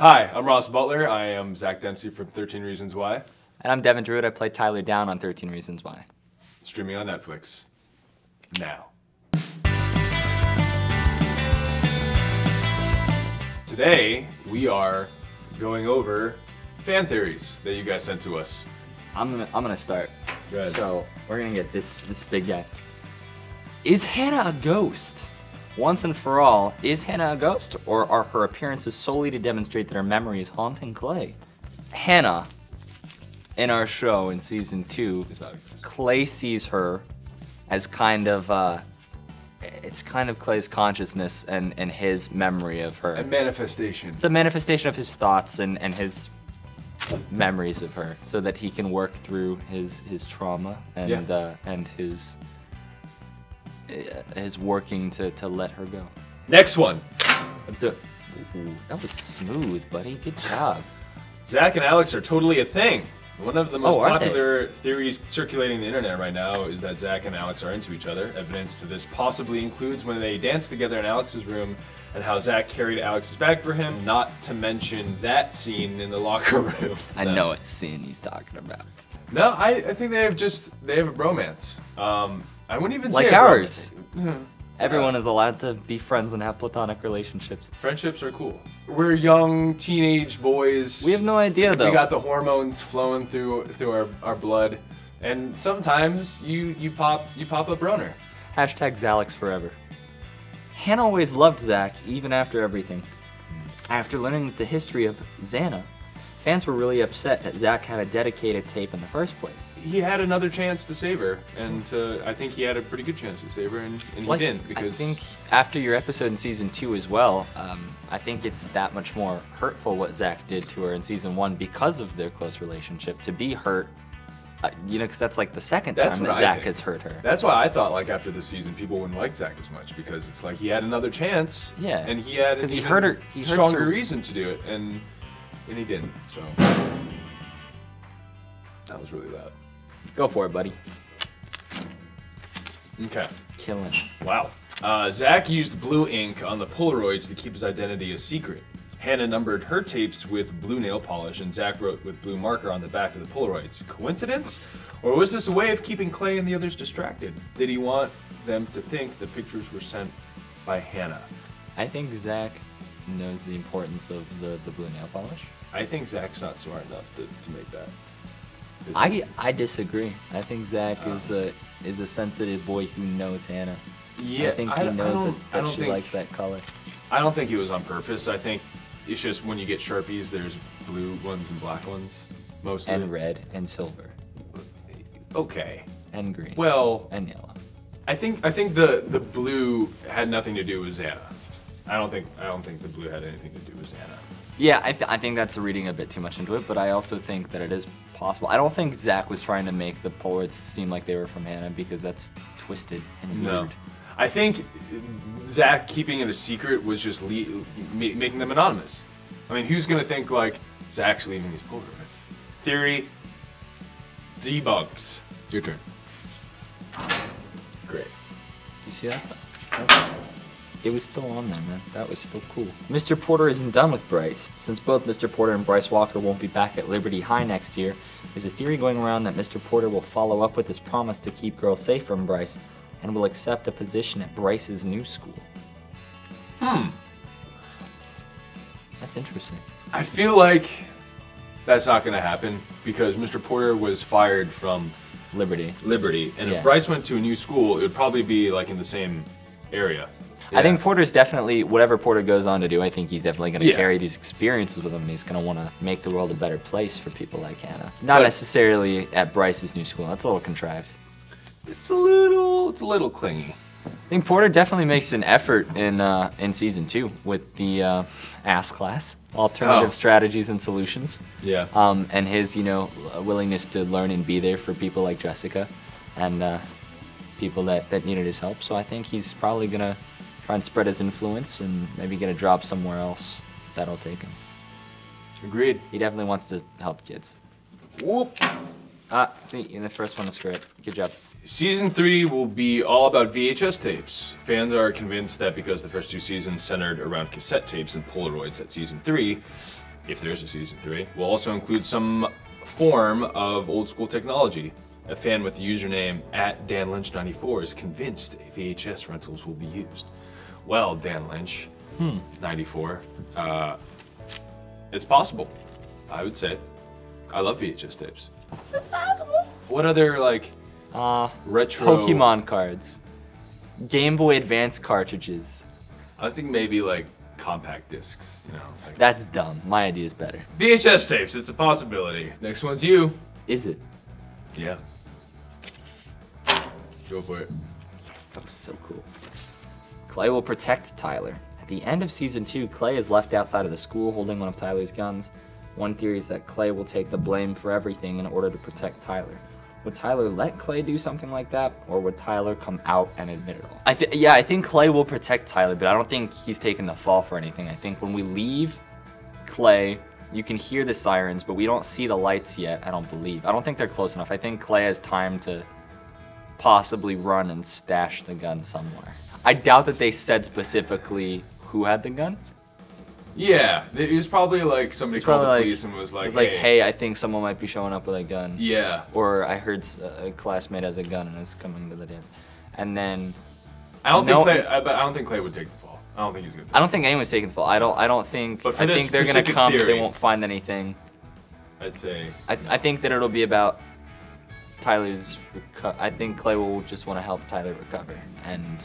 Hi, I'm Ross Butler. I am Zach Dempsey from 13 Reasons Why, And I'm Devin Druid. I play Tyler Down on 13 Reasons Why. streaming on Netflix now. Today, we are going over fan theories that you guys sent to us. I'm gonna I'm gonna start. Go. So we're gonna get this this big guy. Is Hannah a ghost? Once and for all, is Hannah a ghost, or are her appearances solely to demonstrate that her memory is haunting Clay? Hannah, in our show in season two, It's not a ghost. Clay sees her as kind of uh, it's kind of Clay's consciousness and and his memory of her. A manifestation. It's a manifestation of his thoughts and, and his memories of her, so that he can work through his his trauma and Yeah. uh, and his uh, his working to, to let her go. Next one. Let's do it. Ooh, that was smooth, buddy. Good job. Zach and Alex are totally a thing. One of the most Oh, they? popular theories circulating the internet right now is that Zach and Alex are into each other. Evidence to this possibly includes when they danced together in Alex's room and how Zach carried Alex's bag for him, not to mention that scene in the locker room. I No. know what scene he's talking about. No, I, I think they have just, they have a bromance. Um, I wouldn't even Like a ours. Everyone is allowed to be friends and have platonic relationships. Friendships are cool. We're young teenage boys. We have no idea though. We got the hormones flowing through through our, our blood, and sometimes you you pop you pop a broner. Hashtag Zalex forever. Hannah always loved Zach, even after everything. After learning the history of Xana, fans were really upset that Zach had a dedicated tape in the first place. He had another chance to save her, and uh, I think he had a pretty good chance to save her, and, and he didn't because I think after your episode in season two as well, um, I think it's that much more hurtful what Zach did to her in season one because of their close relationship. To be hurt, uh, you know, because that's like the second That's time that Zach has hurt her. that's why I thought like after the season people wouldn't like Zach as much because it's like he had another chance. Yeah, and he had an 'cause he hurt her- he hurts stronger her- reason to do it, and and he didn't. So that was really loud. Go for it, buddy. Okay. Killing. Wow. Uh, Zach used blue ink on the Polaroids to keep his identity a secret. Hannah numbered her tapes with blue nail polish, and Zach wrote with blue marker on the back of the Polaroids. Coincidence? Or was this a way of keeping Clay and the others distracted? Did he want them to think the pictures were sent by Hannah? I think Zach knows the importance of the, the blue nail polish. I think Zach's not smart enough to, to make that. I I disagree. I think Zach is oh. a is a sensitive boy who knows Hannah. yeah, I think he I knows that, I that don't she think- likes that color. I don't think it was on purpose. I think it's just when you get Sharpies, there's blue ones and black ones. Mostly. And red and silver Okay. and green Well, and yellow. I think I think the the blue had nothing to do with Xana. I don't think I don't think the blue had anything to do with Xana. Yeah, I, th- I think that's reading a bit too much into it, but I also think that it is possible. I don't think Zach was trying to make the Polaroids seem like they were from Hannah because that's twisted and No, weird. I think Zach keeping it a secret was just le- ma- making them anonymous. I mean, who's gonna think like Zach's leaving these Polaroids? Theory debunked. Your turn. Great. You see that? That's- It was still on there, man. That was still cool. Mr. Porter isn't done with Bryce. Since both Mr. Porter and Bryce Walker won't be back at Liberty High next year, there's a theory going around that Mr. Porter will follow up with his promise to keep girls safe from Bryce and will accept a position at Bryce's new school. Hmm. That's interesting. I feel like that's not gonna happen because Mr. Porter was fired from Liberty. Liberty, and Yeah. if Bryce went to a new school, it would probably be like in the same area. I think Porter's definitely, whatever Porter goes on to do, I think he's definitely going to Yeah. carry these experiences with him. and He's going to want to make the world a better place for people like Hannah. Not But- necessarily at Bryce's new school. That's a little contrived. It's a little, it's a little clingy. I think Porter definitely makes an effort in uh, in season two with the uh, ass class, alternative Oh. strategies and solutions, Yeah. um, and his you know willingness to learn and be there for people like Jessica, and uh, people that that needed his help. So I think he's probably gonna try and spread his influence and maybe get a job somewhere else that'll take him. Agreed. He definitely wants to help kids. Whoop. Ah, see, in the first one is correct. Good job. Season three will be all about VHS tapes. Fans are convinced that because the first two seasons centered around cassette tapes and Polaroids, that season three if there's a season three. We'll also include some form of old school technology. A fan with the username at Dan Lynch 94 is convinced VHS rentals will be used. Well, Dan Lynch, 94, uh, it's possible. I would say. I love VHS tapes. It's possible. What other like Uh, retro Pokemon cards. Game Boy Advance cartridges. I was thinking maybe like compact discs. You know, like That's dumb. My idea is better. VHS tapes. It's a possibility. Next one's you. Is it? Yeah. Go for it. That was so cool. Clay will protect Tyler. At the end of season two, Clay is left outside of the school holding one of Tyler's guns. One theory is that Clay will take the blame for everything in order to protect Tyler. Would Tyler let Clay do something like that, or would Tyler come out and admit it all? I yeah, I think Clay will protect Tyler, but I don't think he's taking the fall for anything. I think when we leave Clay, you can hear the sirens, but we don't see the lights yet. I don't believe. I don't think they're close enough. I think Clay has time to possibly run and stash the gun somewhere. I doubt that they said specifically who had the gun. Yeah, it was probably like somebody It's called the like, police and was like, it's like, hey, I think someone might be showing up with a gun. yeah. Or I heard a classmate has a gun and is coming to the dance. And then I don't No. think Clay, I, but I don't think Clay would take the fall. I don't think he's gonna. I don't think anyone's taking the fall. I don't. I don't think. But for I this think they're gonna come. They won't find anything. I'd say. I, I think that it'll be about Tyler's. I think Clay will just want to help Tyler recover and,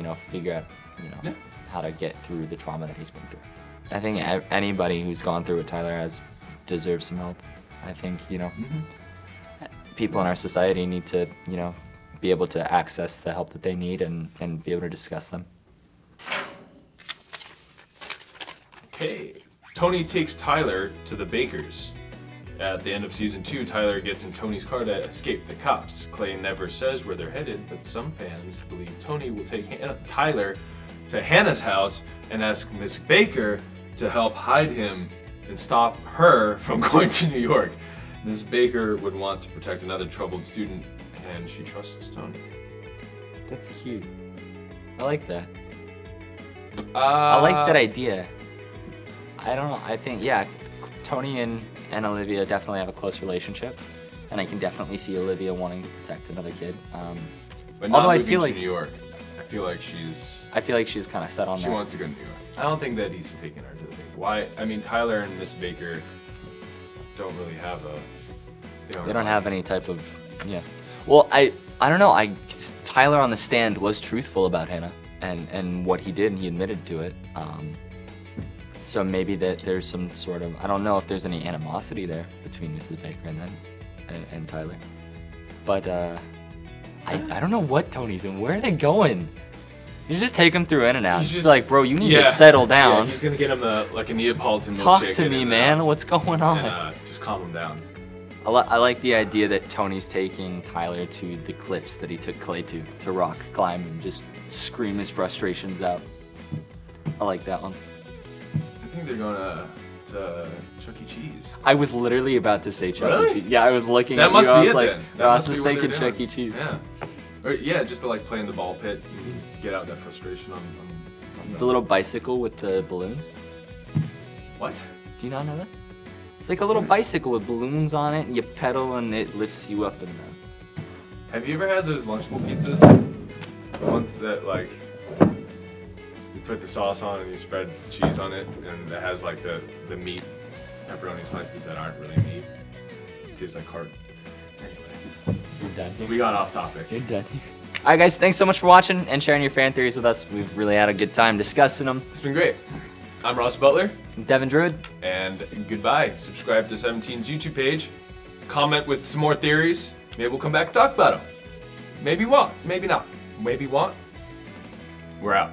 you know, figure out, you know, Yeah. how to get through the trauma that he's been through. I think anybody who's gone through what Tyler has deserves some help. I think you know, mm-hmm. people in our society need to, you know, be able to access the help that they need and and be able to discuss them. Okay. Tony takes Tyler to the Bakers. At the end of season two, Tyler gets in Tony's car to escape the cops. Clay never says where they're headed, but some fans believe Tony will take Han- Tyler to Hannah's house and ask Miss Baker to help hide him and stop her from going to New York. Miss Baker would want to protect another troubled student, and she trusts Tony. That's cute. I like that. Uh, I like that idea. I don't know. I think yeah, Tony and, and Olivia definitely have a close relationship, and I can definitely see Olivia wanting to protect another kid. Um, But not although I feel to like- New York. I feel like she's I feel like she's kind of set on She that. wants to go to New York. I don't think that he's taking her to the. Why? I mean, Tyler and Miss Baker don't really have a. they don't have any type of yeah. Well, I I don't know. I Tyler on the stand was truthful about Hannah and and what he did, and he admitted to it. Um, so maybe that there's some sort of I don't know if there's any animosity there between Mrs. Baker and then and, and Tyler, but uh, I I don't know what Tony's doing. Where are they going? You just take him through In-N-Out. He's Just, like, bro, you need Yeah. to settle down. Yeah, he's gonna get him a like a Neapolitan Talk to me, then, man. uh, What's going on? and, uh, just calm him down. I, li- I like the idea that Tony's taking Tyler to the cliffs that he took Clay to, to rock climb and just scream his frustrations out. I like that one. I think they're going to, to Chuck E. Cheese. I was literally about to say Chuck Really? E. Cheese. Yeah, I was looking That at must you. I be was it like, then. That Ross is be what they're thinking Chuck. E. Cheese. Yeah. Or, yeah, just to like play in the ball pit, and mm-hmm. get out that frustration on. on, on The little bicycle with the balloons. What? Do you not know that? It's like a little bicycle with balloons on it, and you pedal and it lifts you up and down. Have you ever had those Lunchable pizzas? The ones that like you put the sauce on and you spread cheese on it, and it has like the the meat pepperoni slices that aren't really meat. It tastes like carb. Anyway, You're done here. we got off topic. You're done here. All right, guys. Thanks so much for watching and sharing your fan theories with us. We've really had a good time discussing them. It's been great. I'm Ross Butler, I'm Devin Druid. and goodbye. Subscribe to 17's YouTube page. Comment with some more theories. Maybe we'll come back and talk about them. Maybe won't. Maybe not. Maybe won't. We're out.